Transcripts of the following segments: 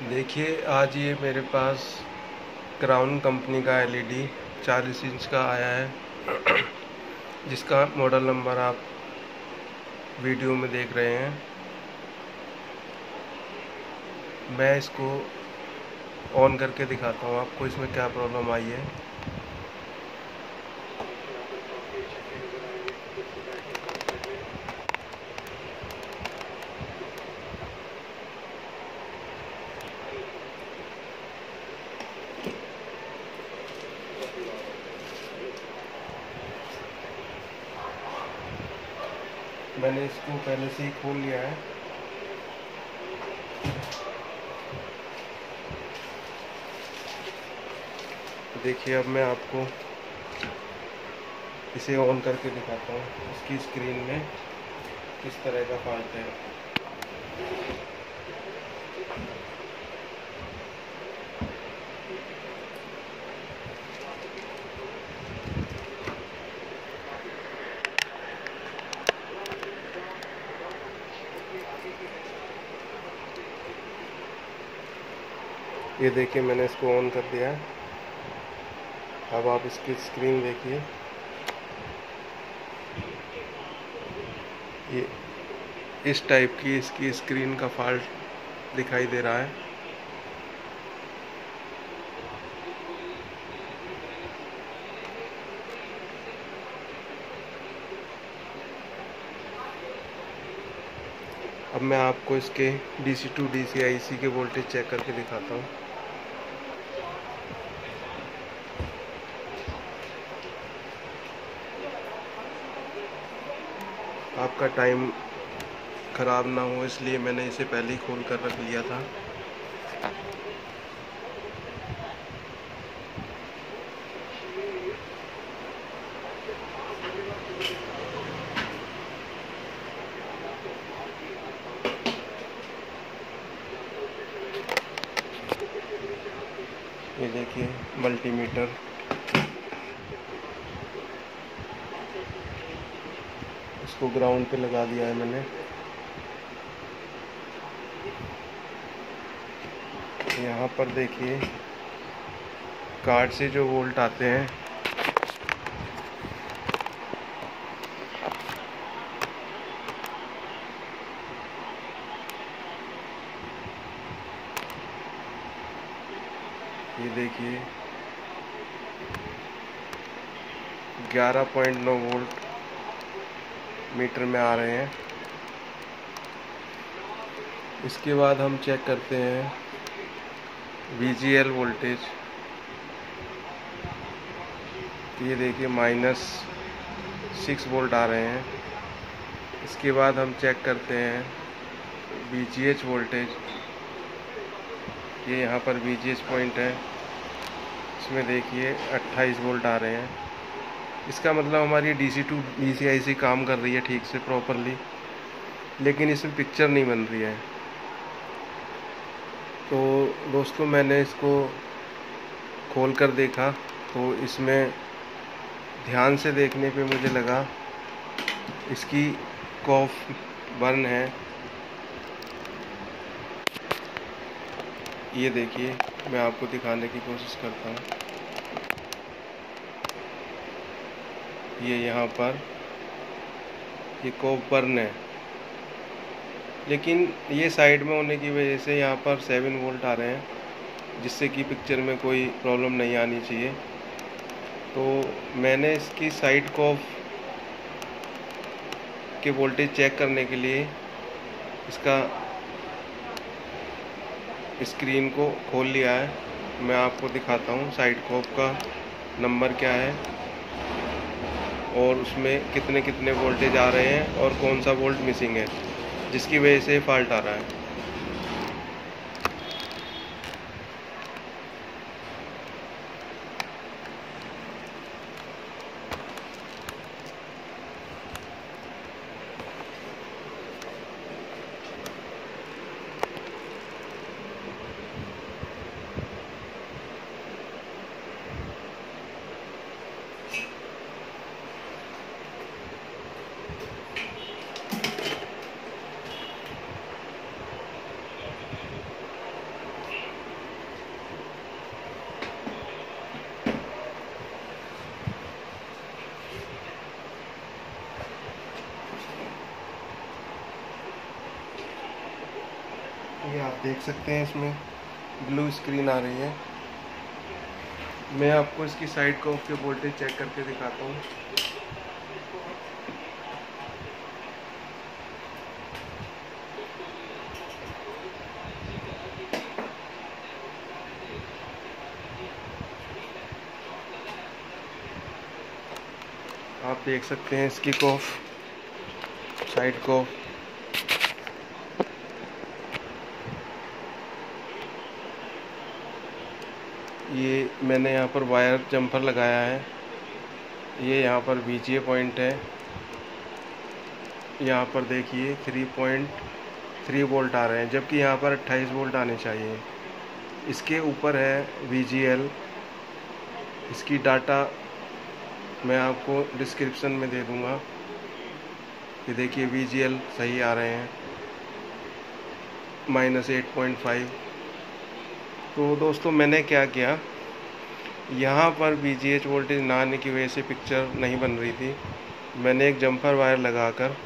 देखिए, आज ये मेरे पास क्राउन कंपनी का एलईडी 40 इंच का आया है, जिसका मॉडल नंबर आप वीडियो में देख रहे हैं। मैं इसको ऑन करके दिखाता हूँ आपको, इसमें क्या प्रॉब्लम आई है। मैंने इसको पहले से ही खोल लिया है। देखिए, अब मैं आपको इसे ऑन करके दिखाता हूँ। इसकी स्क्रीन में किस तरह का फॉल्ट है। ये देखिए, मैंने इसको ऑन कर दिया अब आप इसकी स्क्रीन देखिए। ये इस टाइप की इसकी स्क्रीन का फॉल्ट दिखाई दे रहा है। अब मैं आपको इसके DC टू DC IC के वोल्टेज चेक करके दिखाता हूँ। आपका टाइम ख़राब ना हो, इसलिए मैंने इसे पहले ही खोल कर रख लिया था। ये देखिए मल्टीमीटर इसको ग्राउंड पे लगा दिया है मैंने। यहाँ पर देखिए कार्ड से जो वोल्ट आते हैं, ये देखिए 11.9 वोल्ट मीटर में आ रहे हैं। इसके बाद हम चेक करते हैं। V voltage. ये देखिए, माइनस सिक्स वोल्ट आ रहे हैं। इसके बाद हम चेक करते हैं वी वोल्टेज। ये यहाँ पर वी पॉइंट है। इसमें देखिए 28 वोल्ट आ रहे हैं। इसका मतलब हमारी D C to D C I C काम कर रही है ठीक से प्रॉपरली लेकिन इसमें पिक्चर नहीं बन रही है। तो दोस्तों, मैंने इसको खोल कर देखा तो इसमें ध्यान से देखने पे मुझे लगा, इसकी कॉफ बर्न है। ये देखिए, मैं आपको दिखाने की कोशिश करता हूँ। ये यहाँ पर, ये कोप बर्न है। लेकिन ये साइड में होने की वजह से यहाँ पर सेवन वोल्ट आ रहे हैं, जिससे कि पिक्चर में कोई प्रॉब्लम नहीं आनी चाहिए। तो मैंने इसकी साइड कॉफ के वोल्टेज चेक करने के लिए इसका स्क्रीन को खोल लिया है। मैं आपको दिखाता हूँ साइड कॉप का नंबर क्या है। और उसमें कितने कितने वोल्टेज आ रहे हैं और कौन सा वोल्ट मिसिंग है, जिसकी वजह से फॉल्ट आ रहा है। ये आप देख सकते हैं इसमें ब्लू स्क्रीन आ रही है। मैं आपको इसकी साइड का के वोल्टेज चेक करके दिखाता हूँ। आप देख सकते हैं इसकी कॉफ साइड कॉफ ये मैंने यहाँ पर वायर जम्पर लगाया है। ये यहाँ पर वी पॉइंट है। यहाँ पर देखिए थ्री पॉइंट थ्री वोल्ट आ रहे हैं, जबकि यहाँ पर अट्ठाईस वोल्ट आने चाहिए। इसके ऊपर है वी इसकी डाटा मैं आपको डिस्क्रिप्शन में दे दूँगा। ये देखिए वी सही आ रहे हैं। माइनस एट पॉइंट फाइव तो दोस्तों, मैंने क्या किया? यहाँ पर बी वोल्टेज ना आने की वजह से पिक्चर नहीं बन रही थी। मैंने एक जंपर वायर लगाकर,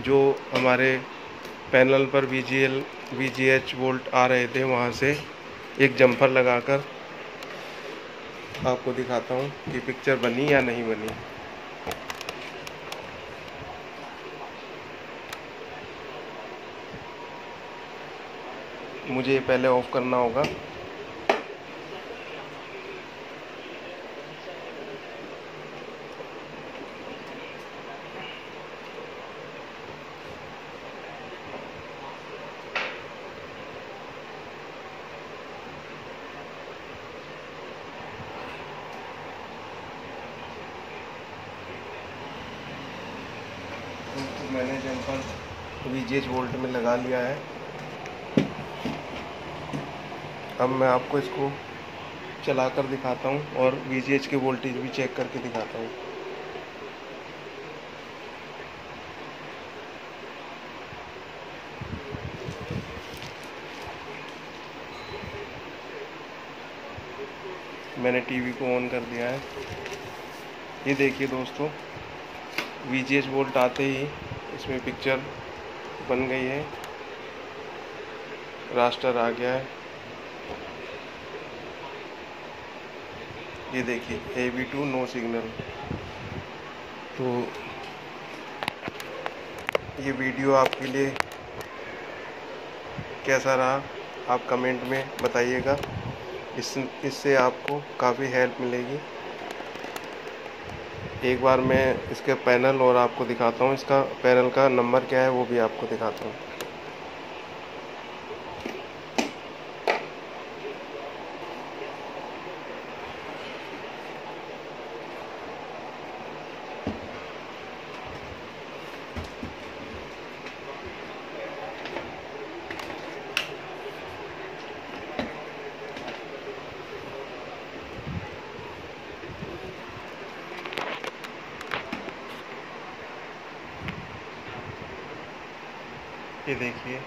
जो हमारे पैनल पर V G L V G H volt आ रहे थे, वहाँ से एक जंपर लगाकर, आपको दिखाता हूँ कि पिक्चर बनी या नहीं बनी। मुझे पहले ऑफ़ करना होगा। मैंने जंपर वी वोल्ट में लगा लिया है अब मैं आपको इसको चला कर दिखाता हूँ और वी के वोल्टेज भी चेक करके दिखाता हूँ। मैंने टीवी को ऑन कर दिया है। ये देखिए दोस्तों वी वोल्ट आते ही इसमें पिक्चर बन गई है। रास्टर आ गया है। ये देखिए A B to no signal तो ये वीडियो आपके लिए कैसा रहा? आप कमेंट में बताइएगा। इस, इससे आपको काफ़ी हेल्प मिलेगी। एक बार मैं इसके पैनल और आपको दिखाता हूँ। इसका पैनल का नंबर क्या है, वो भी आपको दिखाता हूँ। ये देखिए।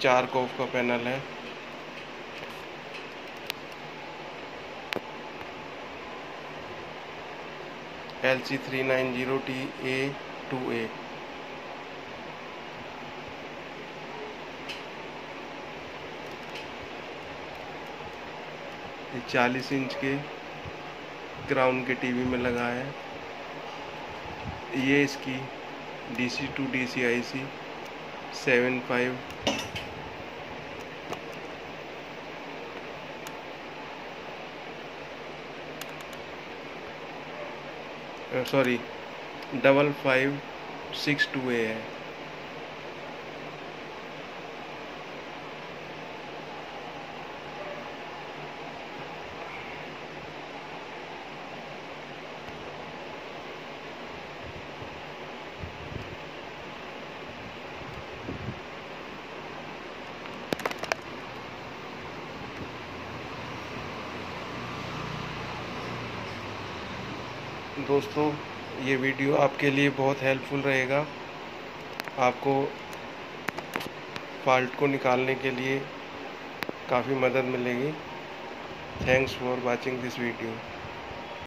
चार कोफ का पैनल है। L C three nine zero T A two A. ये चालीस इंच के ग्राउंड के टीवी में लगा है। ये इसकी D C to D C I C seven five sorry double five six two A है। दोस्तों, ये वीडियो आपके लिए बहुत हेल्पफुल रहेगा। आपको फॉल्ट को निकालने के लिए काफ़ी मदद मिलेगी। Thanks for watching this video.